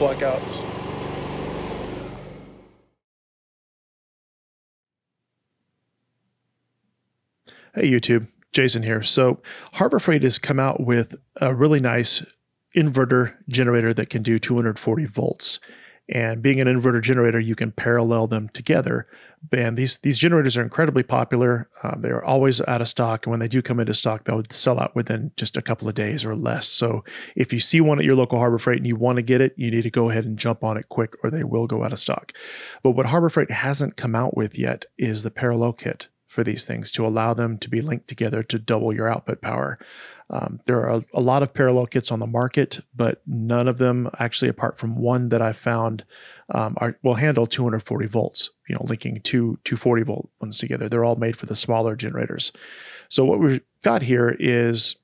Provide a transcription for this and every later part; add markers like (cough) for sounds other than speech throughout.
blackouts. Hey YouTube, Jason here. So Harbor Freight has come out with a really nice inverter generator that can do 240 volts. And being an inverter generator, you can parallel them together. And these these generators are incredibly popular. Um, they are always out of stock, and when they do come into stock, they'll sell out within just a couple of days or less. So if you see one at your local Harbor Freight and you want to get it, you need to go ahead and jump on it quick, or they will go out of stock. But what Harbor Freight hasn't come out with yet is the parallel kit for these things to allow them to be linked together to double your output power. Um, there are a, a, lot of parallel kits on the market, but none of them actually, apart from one that I found, um, are, will handle 240 volts. You know, linking two 240 volt ones together. They're all made for the smaller generators. So what we've got here is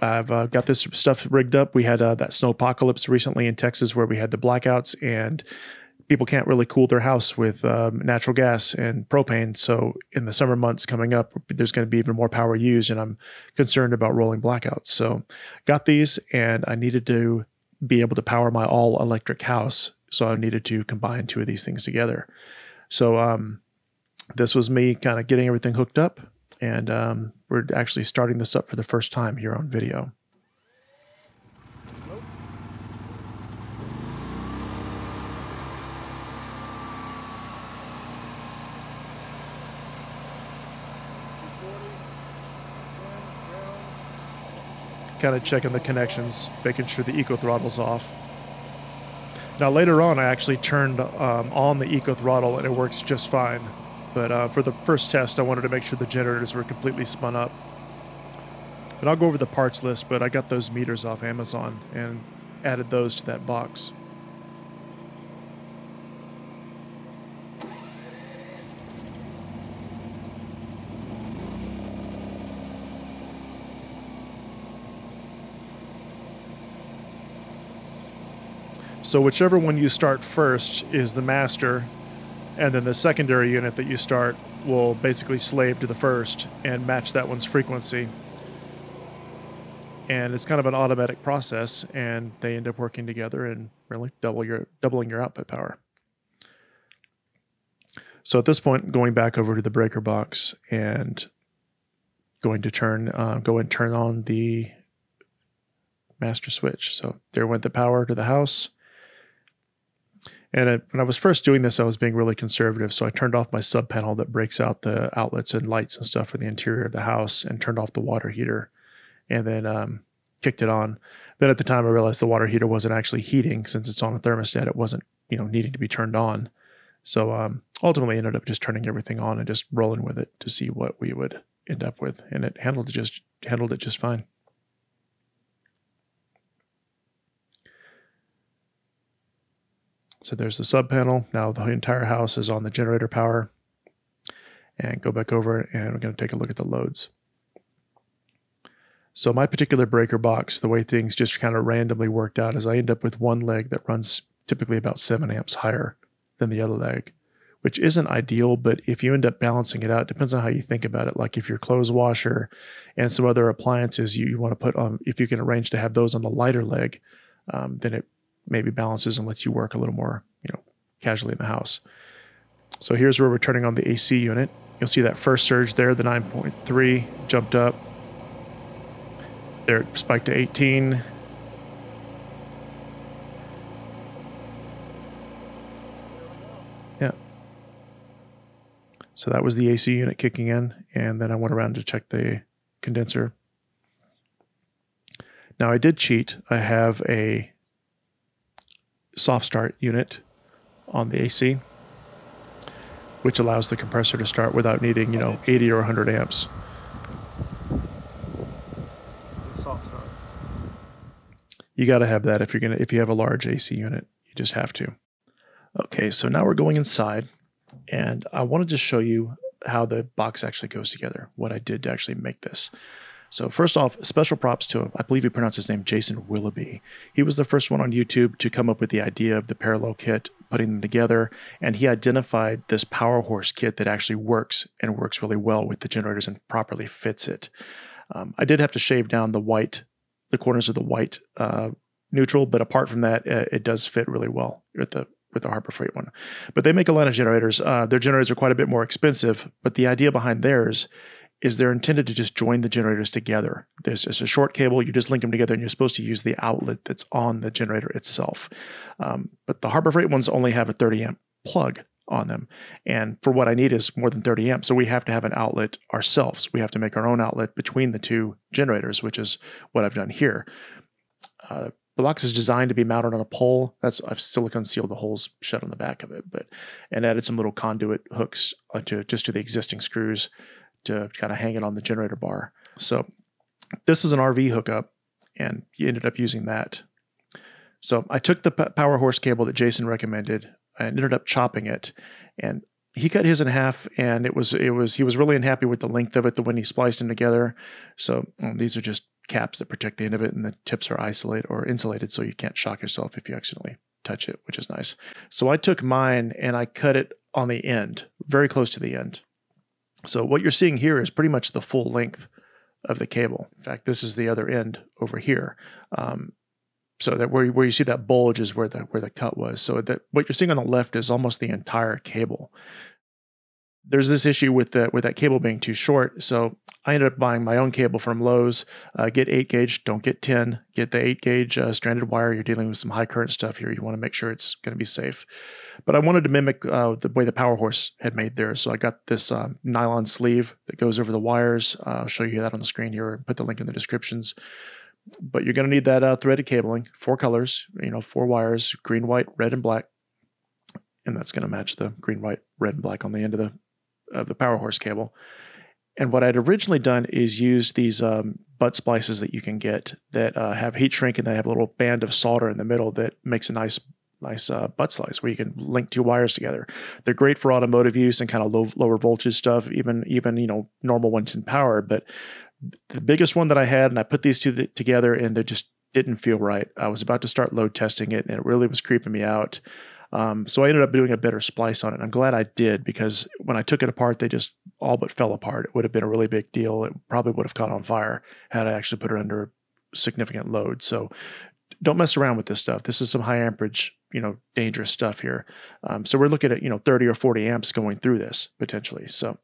I've uh, got this stuff rigged up. We had uh, that snow apocalypse recently in Texas where we had the blackouts and people can't really cool their house with um, natural gas and propane. So in the summer months coming up, there's going to be even more power used, and I'm concerned about rolling blackouts. So got these, and I needed to be able to power my all electric house. So I needed to combine two of these things together. So um, this was me kind of getting everything hooked up, and um, we're actually starting this up for the first time here on video. Kind of checking the connections, making sure the eco throttle's off. Now later on, I actually turned um, on the eco throttle and it works just fine. But uh, for the first test, I wanted to make sure the generators were completely spun up. And I'll go over the parts list, but I got those meters off Amazon and added those to that box. So whichever one you start first is the master, and then the secondary unit that you start will basically slave to the first and match that one's frequency. And it's kind of an automatic process, and they end up working together and really double your doubling your output power. So at this point, going back over to the breaker box and going to turn, uh, go and turn on the master switch. So there went the power to the house. And it, when I was first doing this, I was being really conservative. So I turned off my sub panel that breaks out the outlets and lights and stuff for the interior of the house and turned off the water heater and then um, kicked it on. Then at the time, I realized the water heater wasn't actually heating since it's on a thermostat. It wasn't, you know, needing to be turned on. So um, ultimately, ended up just turning everything on and just rolling with it to see what we would end up with, and it handled it just handled it just fine. So there's the sub panel. Now the entire house is on the generator power. And go back over and we're going to take a look at the loads. So my particular breaker box, the way things just kind of randomly worked out is I end up with one leg that runs typically about 7 amps higher than the other leg, which isn't ideal, but if you end up balancing it out, it depends on how you think about it. Like if your clothes washer and some other appliances you, you want to put on, if you can arrange to have those on the lighter leg, um, then it maybe balances and lets you work a little more, you know, casually in the house. So here's where we're turning on the AC unit. You'll see that first surge there, the 9.3 jumped up. There it spiked to 18. Yeah. So that was the AC unit kicking in, and then I went around to check the condenser. Now I did cheat. I have a soft start unit on the AC, which allows the compressor to start without needing, you know, 80 or 100 amps. Soft start. You got to have that if you're gonna if you have a large AC unit. You just have to. Okay, so now we're going inside, and I wanted to show you how the box actually goes together. What I did to actually make this. So first off, special props to, I believe you pronounce his name Jason Willoughby. He was the first one on YouTube to come up with the idea of the parallel kit, putting them together, and he identified this PowerHorse kit that actually works and works really well with the generators and properly fits it. Um, I did have to shave down the white, the corners of the white uh, neutral, but apart from that, uh, it does fit really well with the with the Harbor Freight one. But they make a lot of generators. Uh, their generators are quite a bit more expensive, but the idea behind theirs is they're intended to just join the generators together. This is a short cable, you just link them together, and you're supposed to use the outlet that's on the generator itself. Um, but the Harbor Freight ones only have a 30 amp plug on them. And for what I need is more than 30 amps. So we have to have an outlet ourselves. We have to make our own outlet between the two generators, which is what I've done here. Uh, the box is designed to be mounted on a pole. That's I've silicone sealed the holes shut on the back of it, but and added some little conduit hooks to just to the existing screws to kind of hang it on the generator bar. So this is an RV hookup, and you ended up using that. So I took the PowerHorse cable that Jason recommended and ended up chopping it, and he cut his in half, and it was it was he was really unhappy with the length of it. The when he spliced them together. So um, these are just caps that protect the end of it, and the tips are isolated or insulated, so you can't shock yourself if you accidentally touch it, which is nice. So I took mine and I cut it on the end, very close to the end. So what you're seeing here is pretty much the full length of the cable. In fact, this is the other end over here. Um, so that where, where you see that bulge is where the where the cut was. So that what you're seeing on the left is almost the entire cable. There's this issue with the with that cable being too short. So I ended up buying my own cable from Lowe's. Uh, get eight gauge, don't get ten. Get the eight gauge uh, stranded wire. You're dealing with some high current stuff here. You want to make sure it's going to be safe. But I wanted to mimic uh, the way the PowerHorse had made theirs. So I got this um, nylon sleeve that goes over the wires. Uh, I'll show you that on the screen here. Put the link in the descriptions. But you're going to need that uh, threaded cabling, four colors, you know, four wires, green, white, red, and black. And that's going to match the green, white, red, and black on the end of the of the PowerHorse cable. And what I'd originally done is use these um, butt splices that you can get that uh, have heat shrink and they have a little band of solder in the middle that makes a nice nice uh, butt splice where you can link two wires together. They're great for automotive use and kind of low, lower voltage stuff, even even you know normal ones in power. But the biggest one that I had, and I put these two th- together, and they just didn't feel right. I was about to start load testing it, and it really was creeping me out. Um, so I ended up doing a better splice on it. I'm glad I did because when I took it apart, they just all but fell apart. It would have been a really big deal. It probably would have caught on fire had I actually put it under a significant load. So don't mess around with this stuff. This is some high amperage, you know, dangerous stuff here. Um, so we're looking at, you know, 30 or 40 amps going through this potentially. So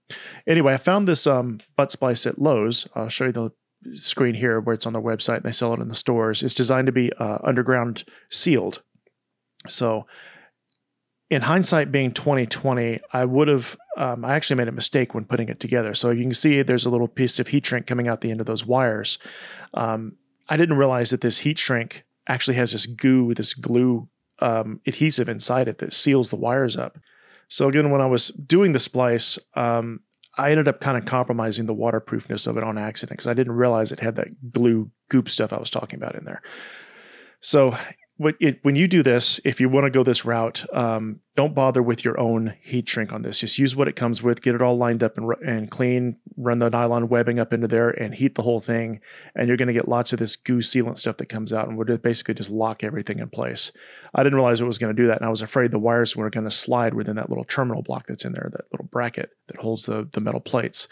anyway, I found this um, butt splice at Lowe's. I'll show you the screen here where it's on their website and they sell it in the stores. It's designed to be uh, underground sealed. So in hindsight being 2020, I would have, um, I actually made a mistake when putting it together. So you can see there's a little piece of heat shrink coming out the end of those wires. Um, I didn't realize that this heat shrink actually has this goo, this glue um, adhesive inside it that seals the wires up. So again, when I was doing the splice, um, I ended up kind of compromising the waterproofness of it on accident because I didn't realize it had that glue goop stuff I was talking about in there. So when you do this, if you want to go this route, um, don't bother with your own heat shrink on this. Just use what it comes with, get it all lined up and, and clean, run the nylon webbing up into there and heat the whole thing. And you're going to get lots of this goo sealant stuff that comes out and would basically just lock everything in place. I didn't realize it was going to do that. And I was afraid the wires were going to slide within that little terminal block that's in there, that little bracket that holds the, the metal plates.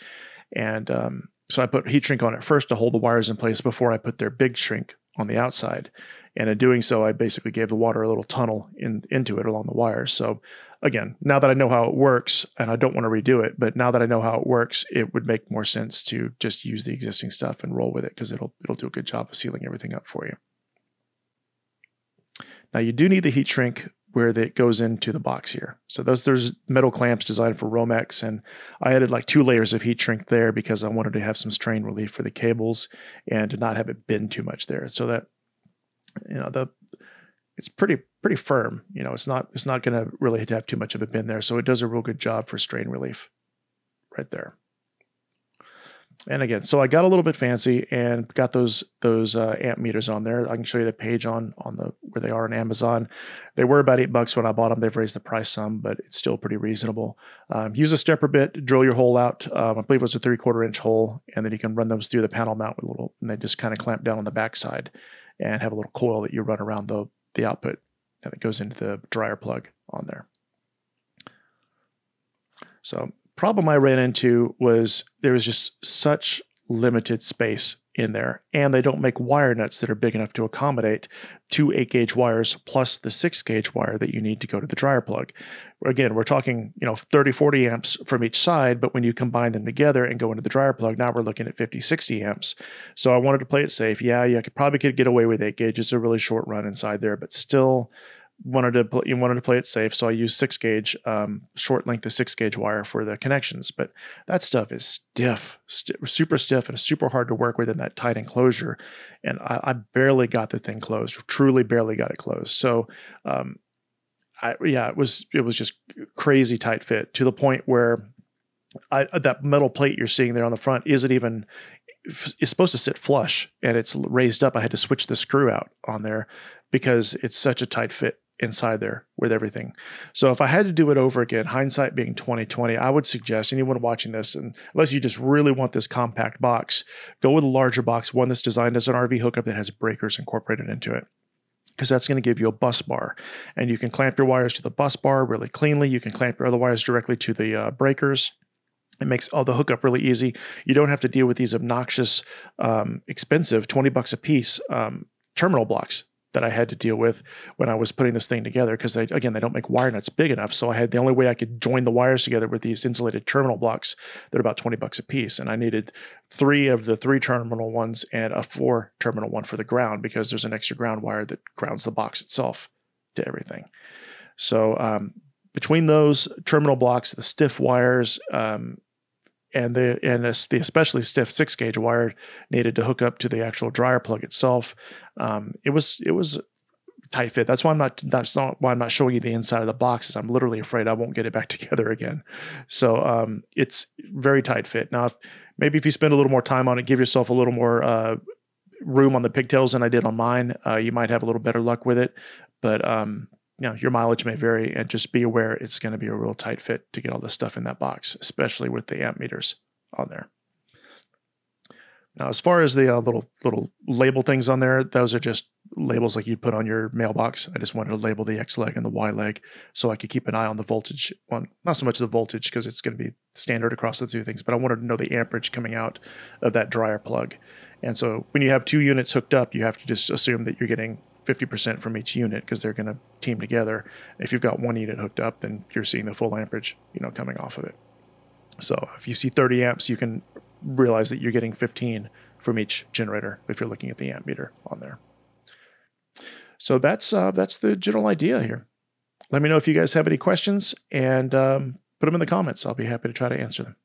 And um, so I put heat shrink on it first to hold the wires in place before I put their big shrink on the outside. And in doing so, I basically gave the water a little tunnel in, into it along the wires. So again, now that I know how it works, and I don't want to redo it, but now that I know how it works, it would make more sense to just use the existing stuff and roll with it because it'll it'll do a good job of sealing everything up for you. Now you do need the heat shrink where it goes into the box here. So those there's metal clamps designed for Romex, and I added like two layers of heat shrink there because I wanted to have some strain relief for the cables and to not have it bend too much there. So that you know the it's pretty pretty firm. You know, it's not it's not going to really have too much of a bend there. So it does a real good job for strain relief right there. And again, so I got a little bit fancy and got those those uh, amp meters on there. I can show you the page on on the where they are on Amazon. They were about eight bucks when I bought them. They've raised the price some, but it's still pretty reasonable. Um, use a stepper bit, drill your hole out. Um, I believe it was a three quarter inch hole, and then you can run those through the panel mount with a little, and they just kind of clamp down on the backside, and have a little coil that you run around the the output, and it goes into the dryer plug on there. So problem I ran into was there was just such limited space in there. And they don't make wire nuts that are big enough to accommodate two 8 gauge wires plus the 6 gauge wire that you need to go to the dryer plug. Again, we're talking, you know, 30, 40 amps from each side, but when you combine them together and go into the dryer plug, now we're looking at 50, 60 amps. So I wanted to play it safe. Yeah, you could probably could get away with 8 gauge. It's a really short run inside there, but still wanted to play, you wanted to play it safe, so I used six gauge, um, short length of six gauge wire for the connections. But that stuff is stiff, st- super stiff, and super hard to work with in that tight enclosure. And I, I, barely got the thing closed, truly barely got it closed. So, um, I, yeah, it was it was just crazy tight fit to the point where I, that metal plate you're seeing there on the front isn't even it's supposed to sit flush and it's raised up. I had to switch the screw out on there because it's such a tight fit inside there with everything. So if I had to do it over again, hindsight being 2020, I would suggest anyone watching this, and unless you just really want this compact box, go with a larger box, one that's designed as an RV hookup that has breakers incorporated into it. Because that's going to give you a bus bar, and you can clamp your wires to the bus bar really cleanly. You can clamp your other wires directly to the uh, breakers. It makes all the hookup really easy. You don't have to deal with these obnoxious, um, expensive, 20 bucks a piece um, terminal blocks that I had to deal with when I was putting this thing together because they again they don't make wire nuts big enough. So I had the only way I could join the wires together with these insulated terminal blocks that are about 20 bucks a piece. And I needed three of the three terminal ones and a four terminal one for the ground because there's an extra ground wire that grounds the box itself to everything. So um, between those terminal blocks, the stiff wires, um, and the and the especially stiff six gauge wire needed to hook up to the actual dryer plug itself. Um, it was it was tight fit. That's why I'm not that's not why I'm not showing you the inside of the box. Is I'm literally afraid I won't get it back (laughs) together again. So um, it's very tight fit. Now, if, maybe if you spend a little more time on it, give yourself a little more uh, room on the pigtails than I did on mine, uh, you might have a little better luck with it. But um, you know your mileage may vary and just be aware it's going to be a real tight fit to get all this stuff in that box especially with the amp meters on there. Now as far as the uh, little little label things on there those are just labels like you'd put on your mailbox. I just wanted to label the x leg and the y leg so i could keep an eye on the voltage one not so much the voltage because it's going to be standard across the two things but i wanted to know the amperage coming out of that dryer plug. And so when you have two units hooked up you have to just assume that you're getting 50% from each unit because they're going to team together. If you've got one unit hooked up, then you're seeing the full amperage, you know, coming off of it. So if you see 30 amps, you can realize that you're getting 15 from each generator if you're looking at the amp meter on there. So that's uh, that's the general idea here. Let me know if you guys have any questions and um, put them in the comments. I'll be happy to try to answer them.